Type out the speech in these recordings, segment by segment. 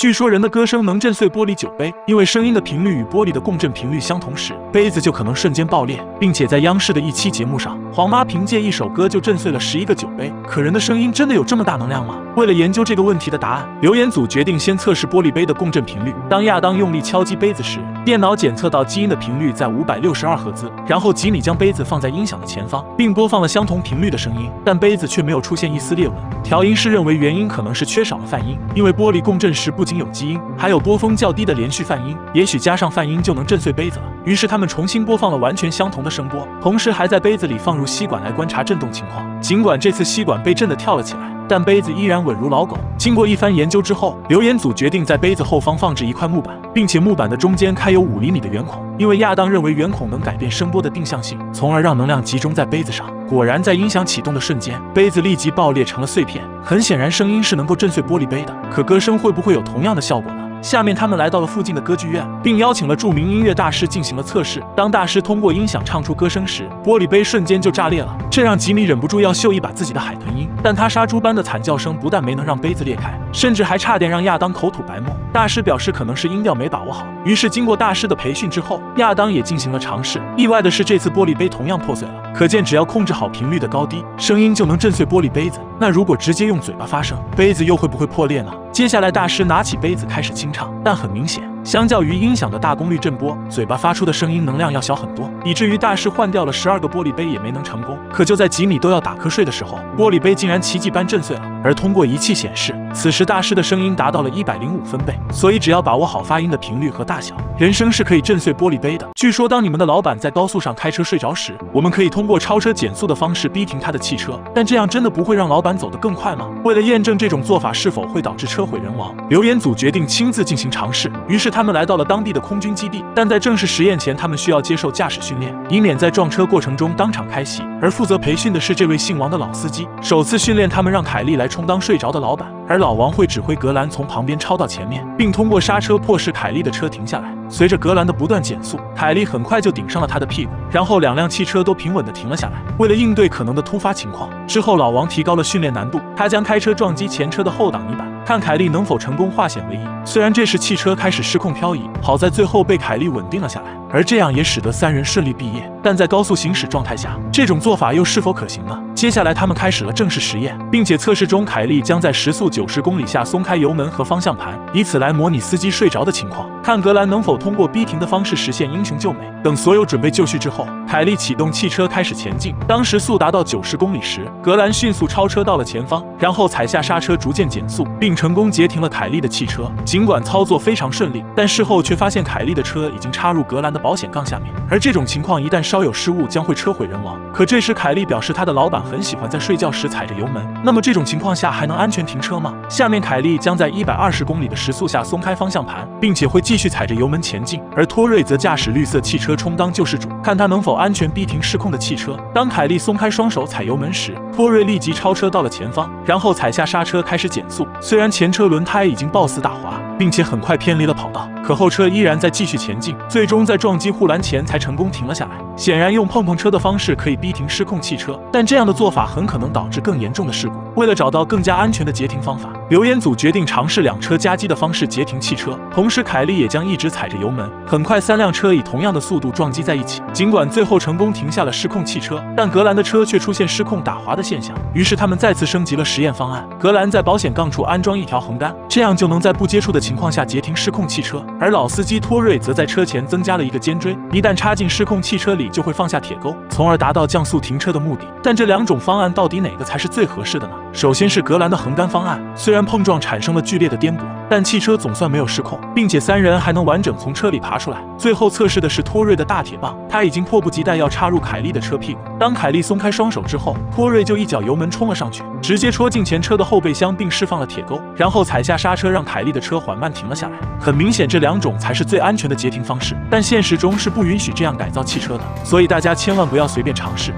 据说人的歌声能震碎玻璃酒杯，因为声音的频率与玻璃的共振频率相同时，杯子就可能瞬间爆裂，并且在央视的一期节目上，黄妈凭借一首歌就震碎了十一个酒杯。可人的声音真的有这么大能量吗？为了研究这个问题的答案，留言组决定先测试玻璃杯的共振频率。当亚当用力敲击杯子时，电脑检测到基因的频率在五百六十二赫兹。然后吉米将杯子放在音响的前方，并播放了相同频率的声音，但杯子却没有出现一丝裂纹。调音师认为原因可能是缺少了泛音，因为玻璃共振时不仅有基因，还有波峰较低的连续泛音，也许加上泛音就能震碎杯子了。于是他们重新播放了完全相同的声波，同时还在杯子里放入吸管来观察震动情况。尽管这次吸管被震得跳了起来。但杯子依然稳如老狗。经过一番研究之后，留言组决定在杯子后方放置一块木板，并且木板的中间开有五厘米的圆孔，因为亚当认为圆孔能改变声波的定向性，从而让能量集中在杯子上。果然，在音响启动的瞬间，杯子立即爆裂成了碎片。很显然，声音是能够震碎玻璃杯的。可歌声会不会有同样的效果呢？下面他们来到了附近的歌剧院，并邀请了著名音乐大师进行了测试。当大师通过音响唱出歌声时，玻璃杯瞬间就炸裂了，这让吉米忍不住要秀一把自己的海豚音。但他杀猪般的惨叫声不但没能让杯子裂开，甚至还差点让亚当口吐白沫。大师表示可能是音调没把握好。于是经过大师的培训之后，亚当也进行了尝试。意外的是，这次玻璃杯同样破碎了。可见，只要控制好频率的高低，声音就能震碎玻璃杯子。那如果直接用嘴巴发声，杯子又会不会破裂呢？接下来，大师拿起杯子开始清唱，但很明显，相较于音响的大功率震波，嘴巴发出的声音能量要小很多，以至于大师换掉了十二个玻璃杯也没能成功。可就在吉米都要打瞌睡的时候，玻璃杯竟然奇迹般震碎了。而通过仪器显示，此时大师的声音达到了一百零五分贝。所以只要把握好发音的频率和大小，人声是可以震碎玻璃杯的。据说，当你们的老板在高速上开车睡着时，我们可以通过超车减速的方式逼停他的汽车。但这样真的不会让老板走得更快吗？为了验证这种做法是否会导致车毁人亡，留言组决定亲自进行尝试。于是他们来到了当地的空军基地，但在正式实验前，他们需要接受驾驶训练，以免在撞车过程中当场开席。而负责培训的是这位姓王的老司机。首次训练，他们让凯莉来。充当睡着的老板，而老王会指挥格兰从旁边超到前面，并通过刹车迫使凯莉的车停下来。随着格兰的不断减速，凯莉很快就顶上了他的屁股，然后两辆汽车都平稳地停了下来。为了应对可能的突发情况，之后老王提高了训练难度，他将开车撞击前车的后挡泥板，看凯莉能否成功化险为夷。虽然这时汽车开始失控漂移，好在最后被凯莉稳定了下来。而这样也使得三人顺利毕业，但在高速行驶状态下，这种做法又是否可行呢？接下来他们开始了正式实验，并且测试中，凯莉将在时速九十公里下松开油门和方向盘，以此来模拟司机睡着的情况，看格兰能否通过逼停的方式实现英雄救美。等所有准备就绪之后，凯莉启动汽车开始前进。当时速达到九十公里时，格兰迅速超车到了前方，然后踩下刹车，逐渐减速，并成功截停了凯莉的汽车。尽管操作非常顺利，但事后却发现凯莉的车已经插入格兰的。保险杠下面，而这种情况一旦稍有失误，将会车毁人亡。可这时凯莉表示，她的老板很喜欢在睡觉时踩着油门，那么这种情况下还能安全停车吗？下面凯莉将在一百二十公里的时速下松开方向盘，并且会继续踩着油门前进，而托瑞则驾驶绿色汽车充当救世主，看他能否安全逼停失控的汽车。当凯莉松开双手踩油门时，托瑞立即超车到了前方，然后踩下刹车开始减速。虽然前车轮胎已经抱死打滑。并且很快偏离了跑道，可后车依然在继续前进，最终在撞击护栏前才成功停了下来。显然，用碰碰车的方式可以逼停失控汽车，但这样的做法很可能导致更严重的事故。为了找到更加安全的截停方法，留言组决定尝试两车夹击的方式截停汽车，同时凯莉也将一直踩着油门。很快，三辆车以同样的速度撞击在一起。尽管最后成功停下了失控汽车，但格兰的车却出现失控打滑的现象。于是他们再次升级了实验方案。格兰在保险杠处安装一条横杆，这样就能在不接触的情情况下截停失控汽车。而老司机托瑞则在车前增加了一个尖锥，一旦插进失控汽车里。就会放下铁钩，从而达到降速停车的目的。但这两种方案到底哪个才是最合适的呢？首先是格兰的横杆方案，虽然碰撞产生了剧烈的颠簸，但汽车总算没有失控，并且三人还能完整从车里爬出来。最后测试的是托瑞的大铁棒，他已经迫不及待要插入凯莉的车屁股。当凯莉松开双手之后，托瑞就一脚油门冲了上去，直接戳进前车的后备箱，并释放了铁钩，然后踩下刹车，让凯莉的车缓慢停了下来。很明显，这两种才是最安全的截停方式，但现实中是不允许这样改造汽车的，所以大家千万不要随便尝试。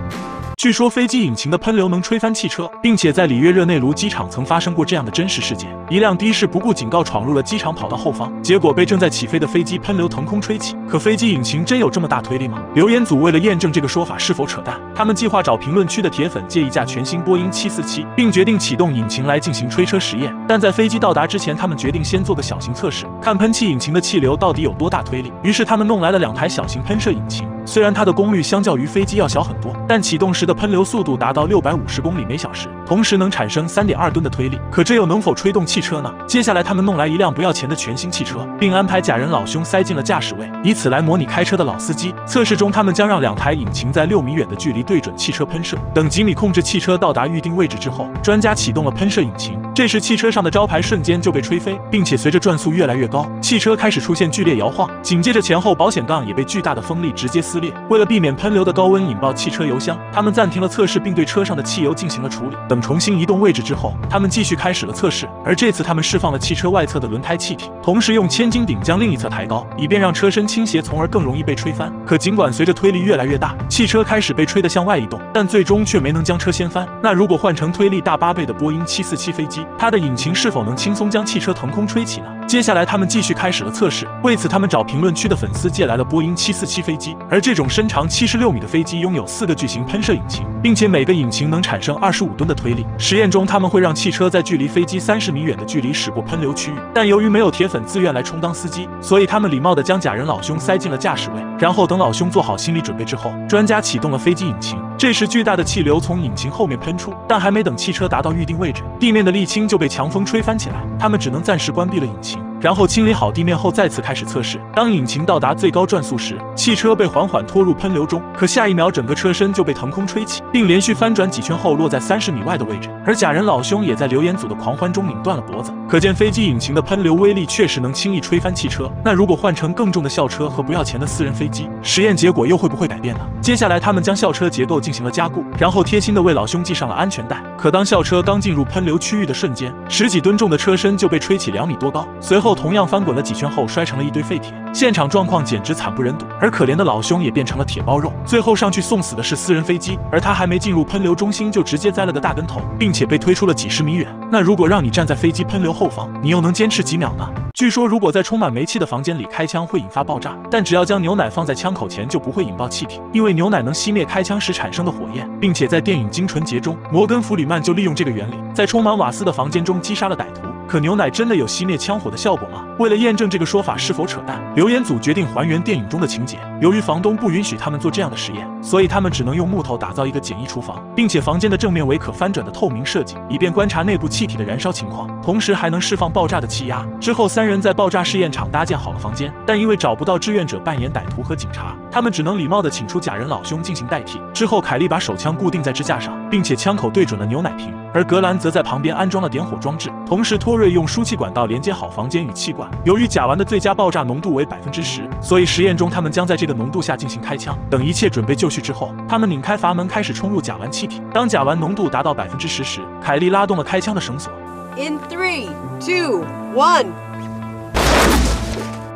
据说飞机引擎的喷流能吹翻汽车，并且在里约热内卢机场曾发生过这样的真实事件：一辆的士不顾警告闯入了机场跑道后方，结果被正在起飞的飞机喷流腾空吹起。可飞机引擎真有这么大推力吗？留言组为了验证这个说法是否扯淡，他们计划找评论区的铁粉借一架全新波音747，并决定启动引擎来进行吹车实验。但在飞机到达之前，他们决定先做个小型测试，看喷气引擎的气流到底有多大推力。于是他们弄来了两台小型喷射引擎。虽然它的功率相较于飞机要小很多，但启动时的喷流速度达到六百五十公里每小时，同时能产生三点二吨的推力。可这又能否吹动汽车呢？接下来他们弄来一辆不要钱的全新汽车，并安排假人老兄塞进了驾驶位，以此来模拟开车的老司机。测试中，他们将让两台引擎在六米远的距离对准汽车喷射，等吉米控制汽车到达预定位置之后，专家启动了喷射引擎。这时，汽车上的招牌瞬间就被吹飞，并且随着转速越来越高，汽车开始出现剧烈摇晃。紧接着，前后保险杠也被巨大的风力直接撕裂。为了避免喷流的高温引爆汽车油箱，他们暂停了测试，并对车上的汽油进行了处理。等重新移动位置之后，他们继续开始了测试。而这次，他们释放了汽车外侧的轮胎气体，同时用千斤顶将另一侧抬高，以便让车身倾斜，从而更容易被吹翻。可尽管随着推力越来越大，汽车开始被吹得向外移动，但最终却没能将车掀翻。那如果换成推力大八倍的波音747飞机，它的引擎是否能轻松将汽车腾空吹起呢？接下来，他们继续开始了测试。为此，他们找评论区的粉丝借来了波音七四七飞机，而这种身长七十六米的飞机拥有四个巨型喷射引擎，并且每个引擎能产生二十五吨的推力。实验中，他们会让汽车在距离飞机三十米远的距离驶过喷流区域，但由于没有铁粉自愿来充当司机，所以他们礼貌地将假人老兄塞进了驾驶位。然后等老兄做好心理准备之后，专家启动了飞机引擎。这时，巨大的气流从引擎后面喷出，但还没等汽车达到预定位置，地面的沥青就被强风吹翻起来。他们只能暂时关闭了引擎。然后清理好地面后，再次开始测试。当引擎到达最高转速时，汽车被缓缓拖入喷流中。可下一秒，整个车身就被腾空吹起，并连续翻转几圈后落在三十米外的位置。而假人老兄也在留言组的狂欢中拧断了脖子。可见飞机引擎的喷流威力确实能轻易吹翻汽车。那如果换成更重的校车和不要钱的私人飞机，实验结果又会不会改变呢？接下来，他们将校车结构进行了加固，然后贴心的为老兄系上了安全带。可当校车刚进入喷流区域的瞬间，十几吨重的车身就被吹起两米多高，随后。同样翻滚了几圈后，摔成了一堆废铁，现场状况简直惨不忍睹。而可怜的老兄也变成了铁包肉。最后上去送死的是私人飞机，而他还没进入喷流中心，就直接栽了个大跟头，并且被推出了几十米远。那如果让你站在飞机喷流后方，你又能坚持几秒呢？据说，如果在充满煤气的房间里开枪会引发爆炸，但只要将牛奶放在枪口前，就不会引爆气体，因为牛奶能熄灭开枪时产生的火焰，并且在电影《精纯洁》中，摩根·弗里曼就利用这个原理，在充满瓦斯的房间中击杀了歹徒。可牛奶真的有熄灭枪火的效果吗？为了验证这个说法是否扯淡，留言组决定还原电影中的情节。由于房东不允许他们做这样的实验，所以他们只能用木头打造一个简易厨房，并且房间的正面为可翻转的透明设计，以便观察内部气体的燃烧情况，同时还能释放爆炸的气压。之后，三人在爆炸试验场搭建好了房间，但因为找不到志愿者扮演歹徒和警察，他们只能礼貌地请出假人老兄进行代替。之后，凯莉把手枪固定在支架上，并且枪口对准了牛奶瓶。而格兰则在旁边安装了点火装置，同时托瑞用输气管道连接好房间与气罐。由于甲烷的最佳爆炸浓度为百分之十，所以实验中他们将在这个浓度下进行开枪。等一切准备就绪之后，他们拧开阀门，开始冲入甲烷气体。当甲烷浓度达到百分之十时，凯莉拉动了开枪的绳索。In three, two, one.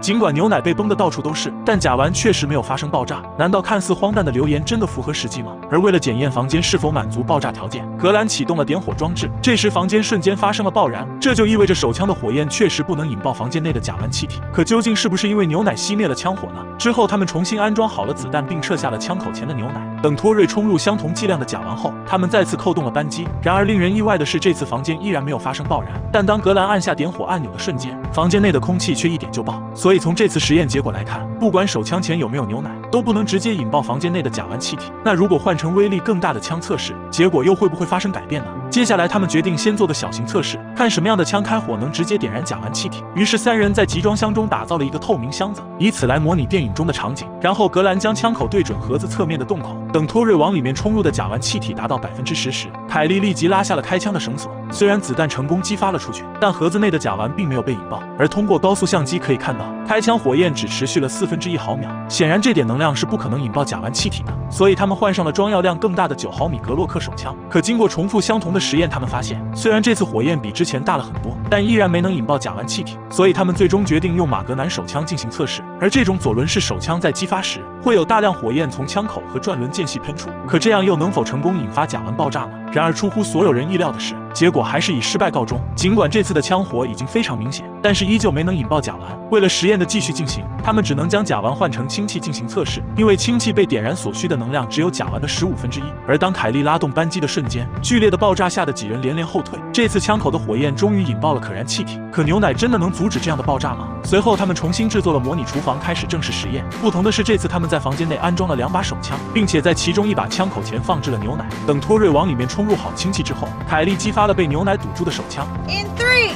尽管牛奶被崩的到处都是，但甲烷确实没有发生爆炸。难道看似荒诞的留言真的符合实际吗？而为了检验房间是否满足爆炸条件，格兰启动了点火装置。这时房间瞬间发生了爆燃，这就意味着手枪的火焰确实不能引爆房间内的甲烷气体。可究竟是不是因为牛奶熄灭了枪火呢？之后他们重新安装好了子弹，并撤下了枪口前的牛奶。等托瑞冲入相同剂量的甲烷后，他们再次扣动了扳机。然而令人意外的是，这次房间依然没有发生爆燃。但当格兰按下点火按钮的瞬间，房间内的空气却一点就爆。所以从这次实验结果来看，不管手枪前有没有牛奶，都不能直接引爆房间内的甲烷气体。那如果换成威力更大的枪测试，结果又会不会发生改变呢？接下来他们决定先做个小型测试，看什么样的枪开火能直接点燃甲烷气体。于是三人在集装箱中打造了一个透明箱子，以此来模拟电影中的场景。然后格兰将枪口对准盒子侧面的洞口。等托瑞往里面冲入的甲烷气体达到百分之十时，凯莉立即拉下了开枪的绳索。虽然子弹成功激发了出去，但盒子内的甲烷并没有被引爆。而通过高速相机可以看到，开枪火焰只持续了四分之一毫秒。显然，这点能量是不可能引爆甲烷气体的。所以他们换上了装药量更大的九毫米格洛克手枪。可经过重复相同的实验，他们发现，虽然这次火焰比之前大了很多，但依然没能引爆甲烷气体。所以他们最终决定用马格南手枪进行测试。而这种左轮式手枪在激发时，会有大量火焰从枪口和转轮间隙喷出。可这样又能否成功引发甲烷爆炸呢？然而出乎所有人意料的是，结果还是以失败告终。尽管这次的枪火已经非常明显，但是依旧没能引爆甲烷。为了实验的继续进行，他们只能将甲烷换成氢气进行测试，因为氢气被点燃所需的能量只有甲烷的十五分之一。而当凯莉拉动扳机的瞬间，剧烈的爆炸吓得几人连连后退。这次枪口的火焰终于引爆了可燃气体，可牛奶真的能阻止这样的爆炸吗？随后他们重新制作了模拟厨房，开始正式实验。不同的是，这次他们在房间内安装了两把手枪，并且在其中一把枪口前放置了牛奶。等托瑞往里面冲入好氢气之后，凯莉激发了被牛奶堵住的手枪。In three,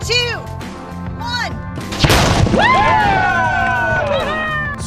two, one.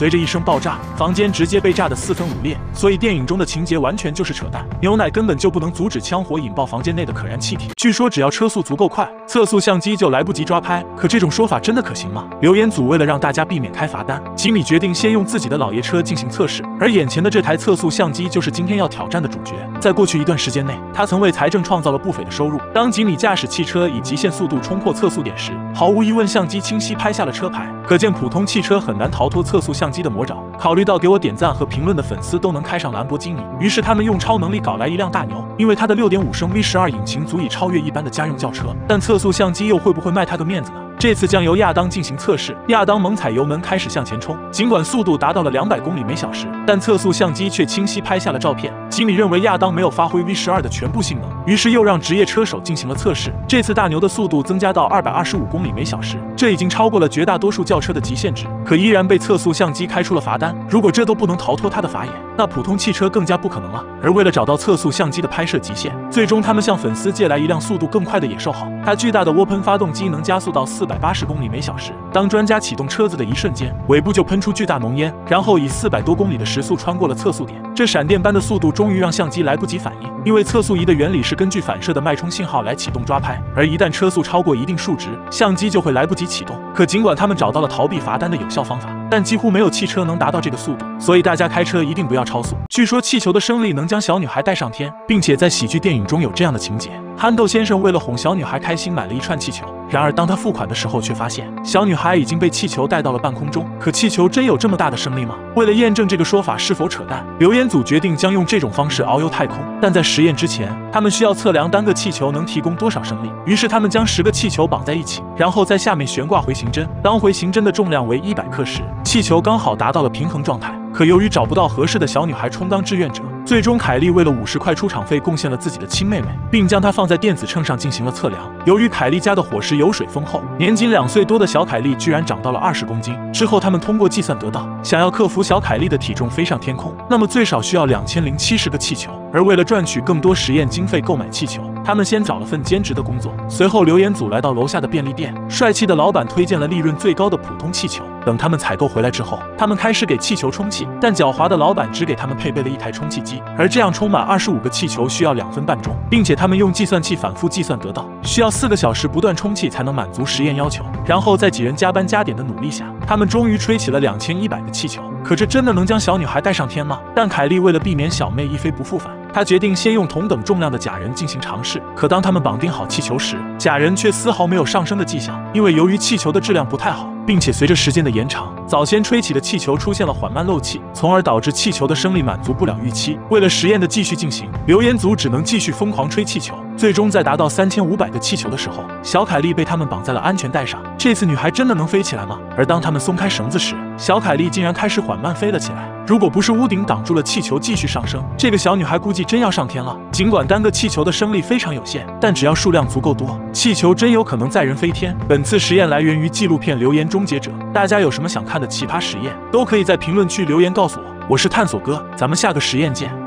随着一声爆炸，房间直接被炸得四分五裂。所以电影中的情节完全就是扯淡，牛奶根本就不能阻止枪火引爆房间内的可燃气体。据说只要车速足够快，测速相机就来不及抓拍。可这种说法真的可行吗？留言组为了让大家避免开罚单，吉米决定先用自己的老爷车进行测试。而眼前的这台测速相机就是今天要挑战的主角。在过去一段时间内，他曾为财政创造了不菲的收入。当吉米驾驶汽车以极限速度冲破测速点时，毫无疑问，相机清晰拍下了车牌。可见普通汽车很难逃脱测速相机的魔爪。考虑到给我点赞和评论的粉丝都能开上兰博基尼，于是他们用超能力搞来一辆大牛，因为它的6.5升 V 十二引擎足以超越一般的家用轿车。但测速相机又会不会卖他个面子呢？这次将由亚当进行测试，亚当猛踩油门开始向前冲，尽管速度达到了两百公里每小时，但测速相机却清晰拍下了照片。吉米认为亚当没有发挥 V 十二的全部性能，于是又让职业车手进行了测试。这次大牛的速度增加到二百二十五公里每小时，这已经超过了绝大多数轿车的极限值，可依然被测速相机开出了罚单。如果这都不能逃脱他的法眼，那普通汽车更加不可能了。而为了找到测速相机的拍摄极限，最终他们向粉丝借来一辆速度更快的野兽号，它巨大的涡喷发动机能加速到四百八十公里每小时。当专家启动车子的一瞬间，尾部就喷出巨大浓烟，然后以四百多公里的时速穿过了测速点。这闪电般的速度终于让相机来不及反应，因为测速仪的原理是根据反射的脉冲信号来启动抓拍，而一旦车速超过一定数值，相机就会来不及启动。可尽管他们找到了逃避罚单的有效方法，但几乎没有汽车能达到这个速度，所以大家开车一定不要超速。据说气球的升力能将小女孩带上天，并且在喜剧电影中有这样的情节。憨豆先生为了哄小女孩开心，买了一串气球。然而，当他付款的时候，却发现小女孩已经被气球带到了半空中。可气球真有这么大的升力吗？为了验证这个说法是否扯淡，留言组决定将用这种方式遨游太空。但在实验之前，他们需要测量单个气球能提供多少升力。于是，他们将十个气球绑在一起，然后在下面悬挂回形针。当回形针的重量为一百克时，气球刚好达到了平衡状态。可由于找不到合适的小女孩充当志愿者，最终凯莉为了五十块出场费贡献了自己的亲妹妹，并将她放在电子秤上进行了测量。由于凯莉家的伙食油水丰厚，年仅两岁多的小凯莉居然长到了二十公斤。之后他们通过计算得到，想要克服小凯莉的体重飞上天空，那么最少需要两千零七十个气球。而为了赚取更多实验经费购买气球，他们先找了份兼职的工作。随后留言组来到楼下的便利店，帅气的老板推荐了利润最高的普通气球。等他们采购回来之后，他们开始给气球充气，但狡猾的老板只给他们配备了一台充气机，而这样充满二十五个气球需要两分半钟，并且他们用计算器反复计算得到，需要四个小时不断充气才能满足实验要求。然后在几人加班加点的努力下，他们终于吹起了两千一百个气球。可这真的能将小女孩带上天吗？但凯莉为了避免小妹一飞不复返，她决定先用同等重量的假人进行尝试。可当他们绑定好气球时，假人却丝毫没有上升的迹象，因为由于气球的质量不太好。并且随着时间的延长，早先吹起的气球出现了缓慢漏气，从而导致气球的升力满足不了预期。为了实验的继续进行，留言组只能继续疯狂吹气球。最终在达到三千五百个气球的时候，小凯莉被他们绑在了安全带上。这次女孩真的能飞起来吗？而当他们松开绳子时，小凯莉竟然开始缓慢飞了起来。如果不是屋顶挡住了气球继续上升，这个小女孩估计真要上天了。尽管单个气球的升力非常有限，但只要数量足够多，气球真有可能载人飞天。本次实验来源于纪录片《留言终结者》，大家有什么想看的奇葩实验，都可以在评论区留言告诉我。我是探索哥，咱们下个实验见。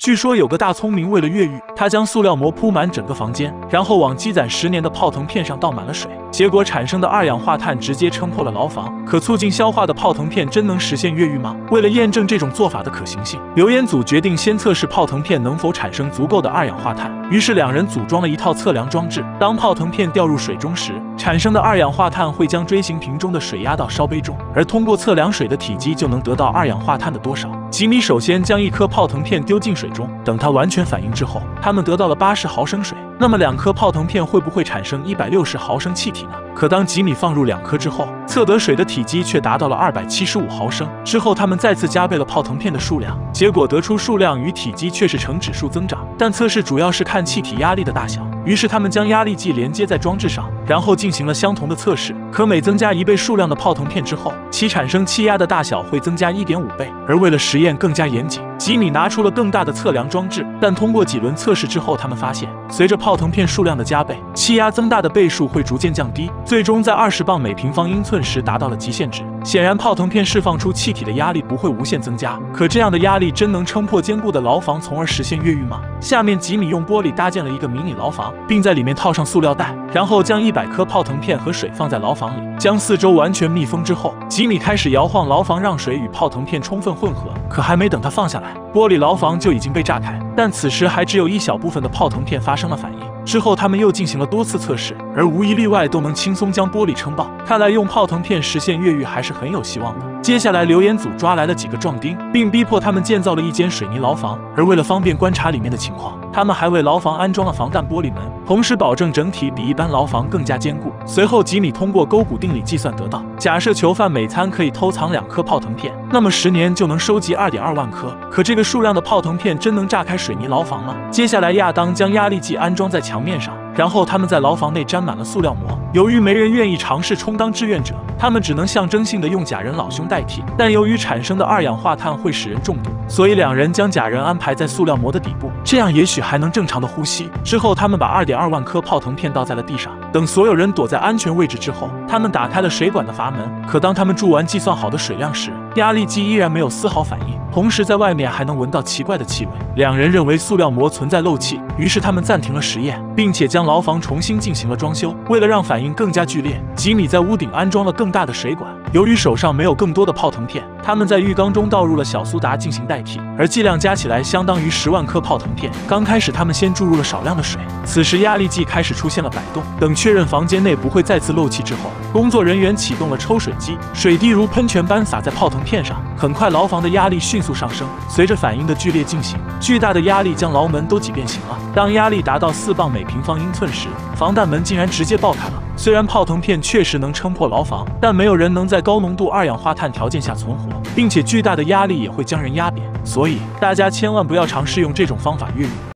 据说有个大聪明，为了越狱，他将塑料膜铺满整个房间，然后往积攒十年的泡腾片上倒满了水，结果产生的二氧化碳直接撑破了牢房。可促进消化的泡腾片真能实现越狱吗？为了验证这种做法的可行性，留言组决定先测试泡腾片能否产生足够的二氧化碳。于是两人组装了一套测量装置，当泡腾片掉入水中时，产生的二氧化碳会将锥形瓶中的水压到烧杯中，而通过测量水的体积就能得到二氧化碳的多少。吉米首先将一颗泡腾片丢进水中，等它完全反应之后，他们得到了八十毫升水。那么两颗泡腾片会不会产生一百六十毫升气体？可当吉米放入两颗之后，测得水的体积却达到了二百七十五毫升。之后他们再次加倍了泡腾片的数量，结果得出数量与体积却是呈指数增长。但测试主要是看气体压力的大小，于是他们将压力计连接在装置上，然后进行了相同的测试。可每增加一倍数量的泡腾片之后，其产生气压的大小会增加一点五倍。而为了实验更加严谨，吉米拿出了更大的测量装置。但通过几轮测试之后，他们发现，随着泡腾片数量的加倍，气压增大的倍数会逐渐降低，最终在二十磅每平方英寸时达到了极限值。显然，泡腾片释放出气体的压力不会无限增加。可这样的压力真能撑破坚固的牢房，从而实现越狱吗？下面，吉米用玻璃搭建了一个迷你牢房，并在里面套上塑料袋，然后将一百百颗泡腾片和水放在牢房里，将四周完全密封之后，吉米开始摇晃牢房，让水与泡腾片充分混合。可还没等他放下来，玻璃牢房就已经被炸开。但此时还只有一小部分的泡腾片发生了反应。之后，他们又进行了多次测试，而无一例外都能轻松将玻璃撑爆。看来用泡腾片实现越狱还是很有希望的。接下来，留言组抓来了几个壮丁，并逼迫他们建造了一间水泥牢房。而为了方便观察里面的情况，他们还为牢房安装了防弹玻璃门，同时保证整体比一般牢房更加坚固。随后，吉米通过勾股定理计算得到，假设囚犯每餐可以偷藏两颗泡腾片，那么十年就能收集二点二万颗。可这个数量的泡腾片真能炸开水泥牢房吗？接下来，亚当将压力计安装在墙面上，然后他们在牢房内粘满了塑料膜。由于没人愿意尝试充当志愿者，他们只能象征性的用假人老兄代替。但由于产生的二氧化碳会使人中毒，所以两人将假人安排在塑料膜的底部，这样也许还能正常的呼吸。之后，他们把二点二万颗泡腾片倒在了地上。等所有人躲在安全位置之后，他们打开了水管的阀门。可当他们注完计算好的水量时，压力计依然没有丝毫反应。同时，在外面还能闻到奇怪的气味。两人认为塑料膜存在漏气，于是他们暂停了实验，并且将牢房重新进行了装修。为了让反应更加剧烈，吉米在屋顶安装了更大的水管。由于手上没有更多的泡腾片，他们在浴缸中倒入了小苏打进行代替，而剂量加起来相当于十万颗泡腾片。刚开始，他们先注入了少量的水，此时压力计开始出现了摆动。等确认房间内不会再次漏气之后，工作人员启动了抽水机，水滴如喷泉般洒在泡腾片上。很快，牢房的压力迅速上升。随着反应的剧烈进行，巨大的压力将牢门都挤变形了。当压力达到四磅每平方英寸时，防弹门竟然直接爆开了。虽然泡腾片确实能撑破牢房，但没有人能在高浓度二氧化碳条件下存活，并且巨大的压力也会将人压扁。所以大家千万不要尝试用这种方法越狱。